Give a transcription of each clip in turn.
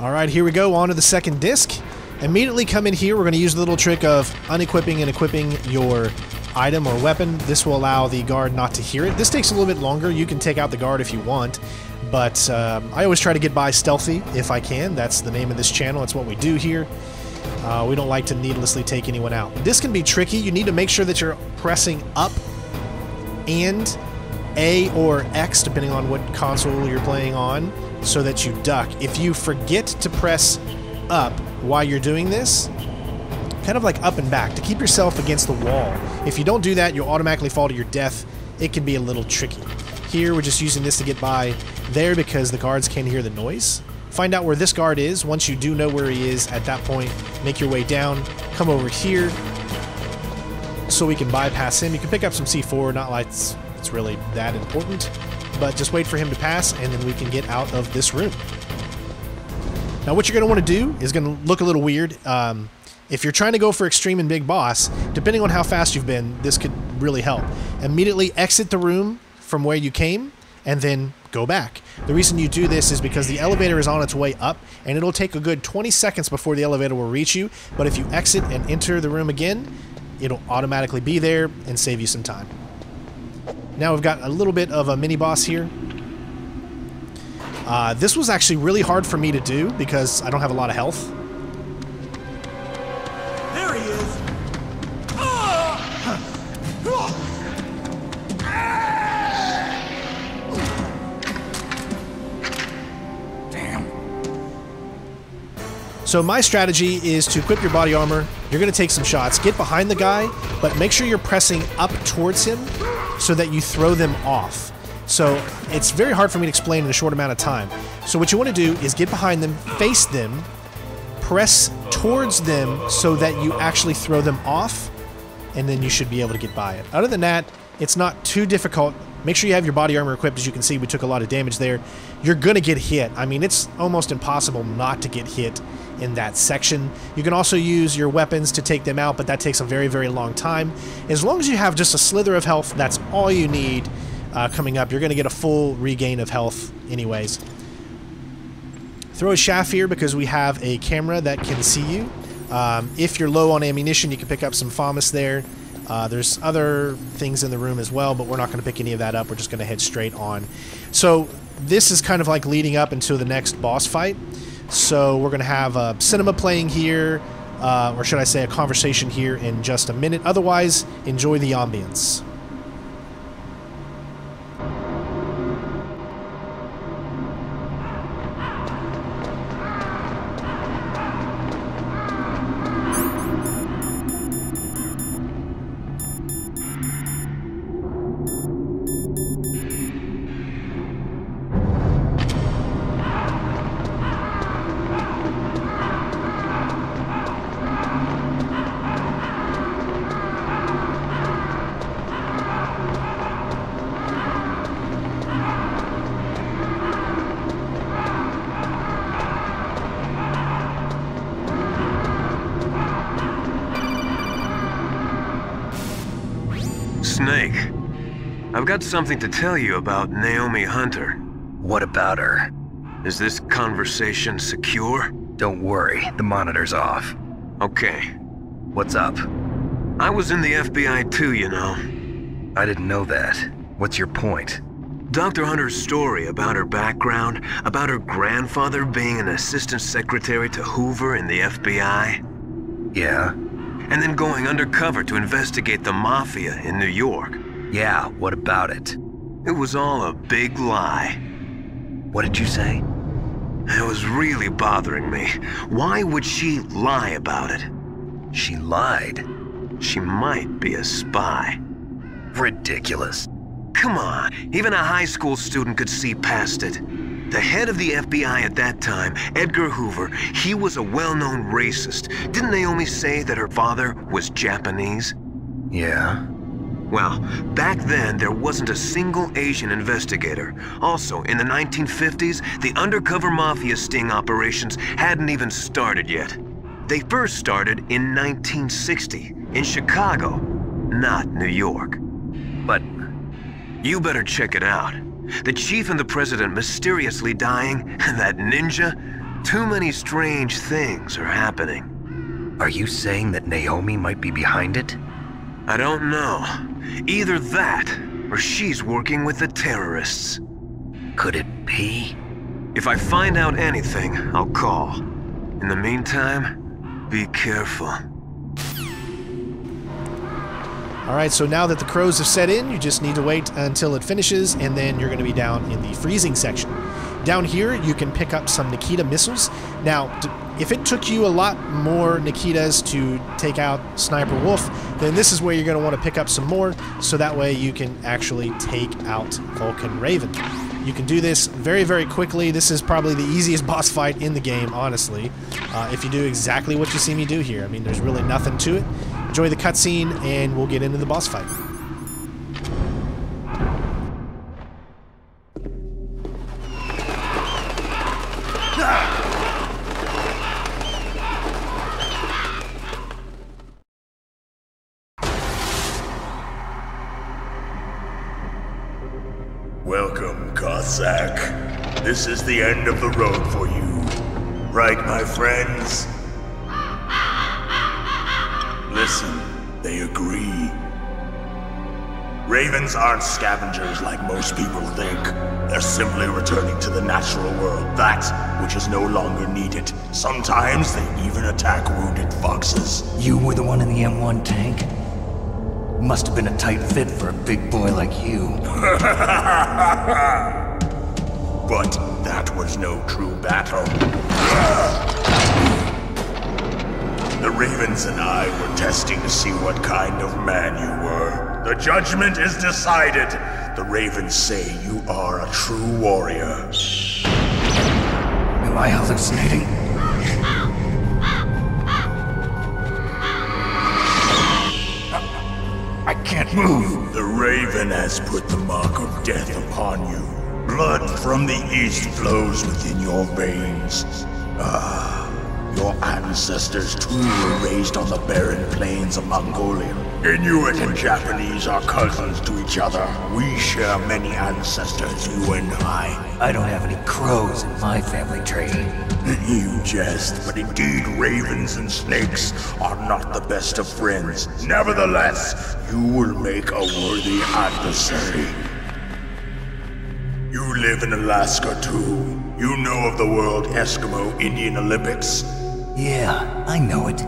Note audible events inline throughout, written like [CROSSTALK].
All right, here we go. On to the second disc. Immediately come in here. We're going to use the little trick of unequipping and equipping your item or weapon. This will allow the guard not to hear it. This takes a little bit longer. You can take out the guard if you want, but um, I always try to get by stealthy if I can. That's the name of this channel. It's what we do here. Uh, we don't like to needlessly take anyone out. This can be tricky. You need to make sure that you're pressing up and A or X, depending on what console you're playing on, so that you duck. If you forget to press up while you're doing this, kind of like up and back, to keep yourself against the wall. If you don't do that, you'll automatically fall to your death. It can be a little tricky. Here, we're just using this to get by there because the guards can't hear the noise. Find out where this guard is. Once you do know where he is, at that point, make your way down, come over here, so we can bypass him. You can pick up some C4, not like it's, really that important, but just wait for him to pass, and then we can get out of this room. Now, what you're going to want to do is going to look a little weird. Um, if you're trying to go for extreme and big boss, depending on how fast you've been, this could really help. Immediately exit the room from where you came, and then go back. The reason you do this is because the elevator is on its way up, and it'll take a good 20 seconds before the elevator will reach you, but if you exit and enter the room again, it'll automatically be there and save you some time. Now we've got a little bit of a mini boss here. Uh, this was actually really hard for me to do because I don't have a lot of health. There he is. Damn. So my strategy is to equip your body armor. You're going to take some shots. Get behind the guy, but make sure you're pressing up towards him so that you throw them off. So it's very hard for me to explain in a short amount of time. So what you want to do is get behind them, face them, press towards them so that you actually throw them off, and then you should be able to get by it. Other than that, it's not too difficult. Make sure you have your body armor equipped. As you can see, we took a lot of damage there. You're going to get hit. I mean, it's almost impossible not to get hit in that section. You can also use your weapons to take them out, but that takes a very, very long time. As long as you have just a slither of health, that's all you need uh, coming up. You're going to get a full regain of health anyways. Throw a chaff here because we have a camera that can see you. Um, if you're low on ammunition, you can pick up some FAMAS there. Uh, there's other things in the room as well, but we're not going to pick any of that up. We're just going to head straight on. So this is kind of like leading up into the next boss fight. So we're going to have a cinema playing here, uh, or should I say a conversation here in just a minute. Otherwise, enjoy the ambience. Snake, I've got something to tell you about Naomi Hunter. What about her? Is this conversation secure? Don't worry, the monitor's off. Okay. What's up? I was in the FBI too, you know. I didn't know that. What's your point? Dr. Hunter's story about her background, about her grandfather being an assistant secretary to Hoover in the FBI, Yeah? And then going undercover to investigate the Mafia in New York. Yeah, what about it? It was all a big lie. What did you say? It was really bothering me. Why would she lie about it? She lied. She might be a spy. Ridiculous. Come on, even a high school student could see past it. The head of the FBI at that time, Edgar Hoover, he was a well-known racist. Didn't Naomi say that her father was Japanese? Yeah? Well, back then there wasn't a single Asian investigator. Also, in the 1950s, the undercover mafia sting operations hadn't even started yet. They first started in 1960, in Chicago, not New York. But You better check it out. The chief and the president mysteriously dying, [LAUGHS] and that ninja, Too many strange things are happening. Are you saying that Naomi might be behind it? I don't know. Either that, or she's working with the terrorists. Could it be? If I find out anything, I'll call. In the meantime, be careful. All right, so now that the crows have set in, you just need to wait until it finishes, and then you're going to be down in the freezing section. Down here, you can pick up some Nikita missiles. Now, if it took you a lot more Nikitas to take out Sniper Wolf, then this is where you're going to want to pick up some more, so that way you can actually take out Vulcan Raven. You can do this very, very quickly. This is probably the easiest [LAUGHS] boss fight in the game, honestly, uh, if you do exactly what you see me do here. I mean, there's really nothing to it. Enjoy the cutscene, and we'll get into the boss fight. Welcome, Cossack. This is the end of the road for you. Right, my friends? Listen, they agree. Ravens aren't scavengers like most people think. They're simply returning to the natural world, that which is no longer needed. Sometimes they even attack wounded foxes. You were the one in the M1 tank? Must have been a tight fit for a big boy like you. [LAUGHS] But that was no true battle. The Ravens and I were testing to see what kind of man you were. The judgment is decided. The Ravens say you are a true warrior. Am I hallucinating? I can't move. The Raven has put the mark of death upon you. Blood from the east flows within your veins. Ah, ancestors too were raised on the barren plains of Mongolia. Inuit and Japanese are cousins to each other. We share many ancestors, you and I. I don't have any crows in my family tree. You jest, but indeed ravens and snakes are not the best of friends. Nevertheless, you will make a worthy adversary. You live in Alaska too. You know of the World Eskimo Indian Olympics? Yeah, I know it.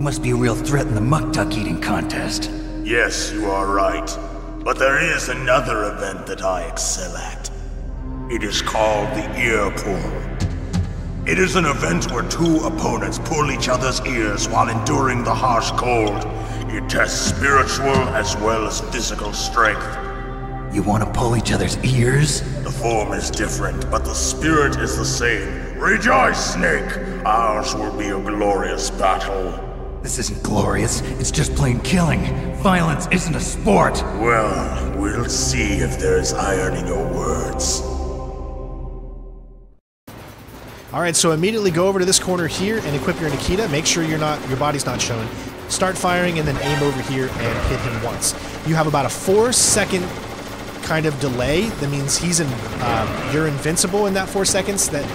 Must be a real threat in the muktuk eating contest. Yes, you are right. But there is another event that I excel at. It is called the ear pull. It is an event where two opponents pull each other's ears while enduring the harsh cold. It tests spiritual as well as physical strength. You want to pull each other's ears? The form is different, but the spirit is the same. Rejoice, Snake! Ours will be a glorious battle. This isn't glorious. It's just plain killing. Violence isn't a sport. Well, we'll see if there's iron in your words. All right, so immediately go over to this corner here and equip your Nikita. Make sure you're not your body's not showing. Start firing and then aim over here and hit him once. You have about a four second kind of delay. That means he's in. Uh, you're invincible in that four seconds. That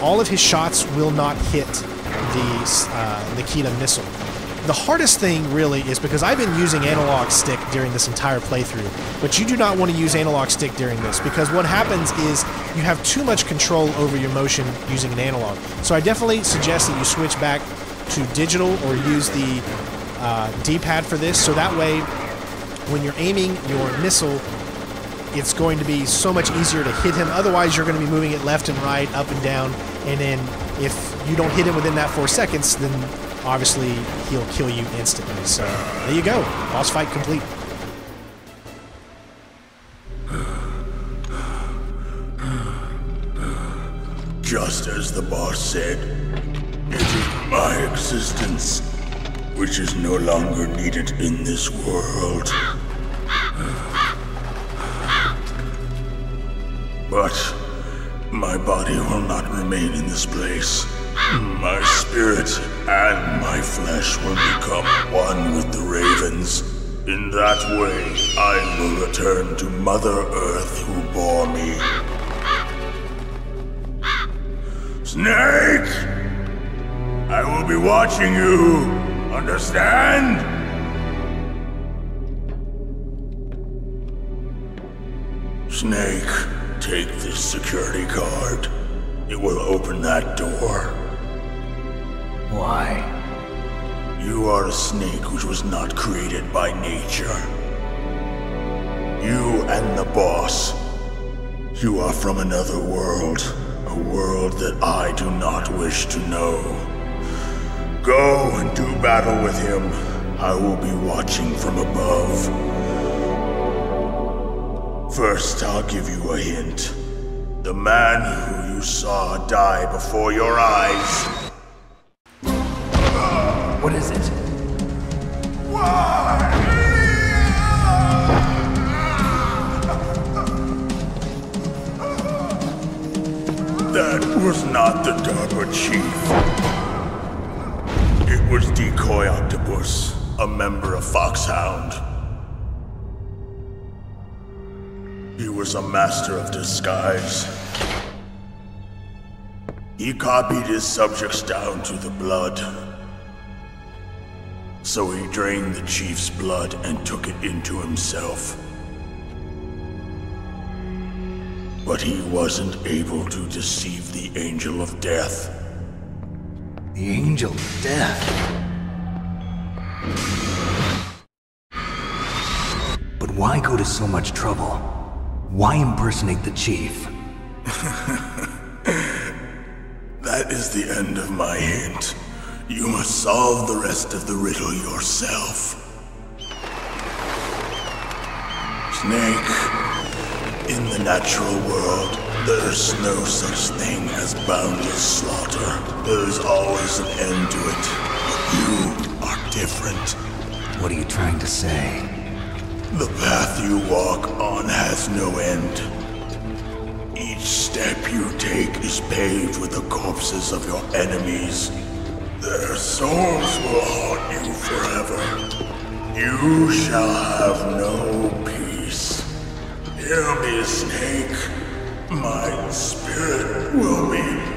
all of his shots will not hit the uh, Nikita missile. The hardest thing really is because I've been using analog stick during this entire playthrough, but you do not want to use analog stick during this because what happens is you have too much control over your motion using an analog. So I definitely suggest that you switch back to digital or use the uh, D-pad for this, so that way when you're aiming your missile, it's going to be so much easier to hit him. Otherwise, you're going to be moving it left and right, up and down, and then if you don't hit him within that four seconds, then obviously he'll kill you instantly. So there you go. Boss fight complete. Just as the boss said, it is my existence which is no longer needed in this world. But my body will not remain in this place. My spirit and my flesh will become one with the ravens. In that way, I will return to Mother Earth who bore me. Snake! I will be watching you. Understand? Snake, take this security card. It will open that door. Why? You are a snake which was not created by nature. You and the boss. You are from another world. A world that I do not wish to know. Go and do battle with him. I will be watching from above. First, I'll give you a hint. The man who you saw die before your eyes What is it? Why? That was not the DARPA chief. It was Decoy Octopus, a member of Foxhound. Was a master of disguise. He copied his subjects down to the blood. So he drained the chief's blood and took it into himself. But he wasn't able to deceive the Angel of Death. The Angel of Death. But why go to so much trouble? Why impersonate the chief? [LAUGHS] That is the end of my hint. You must solve the rest of the riddle yourself. Snake, in the natural world, there's no such thing as boundless slaughter. There's always an end to it. But you are different. What are you trying to say? The you walk on has no end. Each step you take is paved with the corpses of your enemies. Their souls will haunt you forever. You shall have no peace. Hear me, Snake. My spirit will be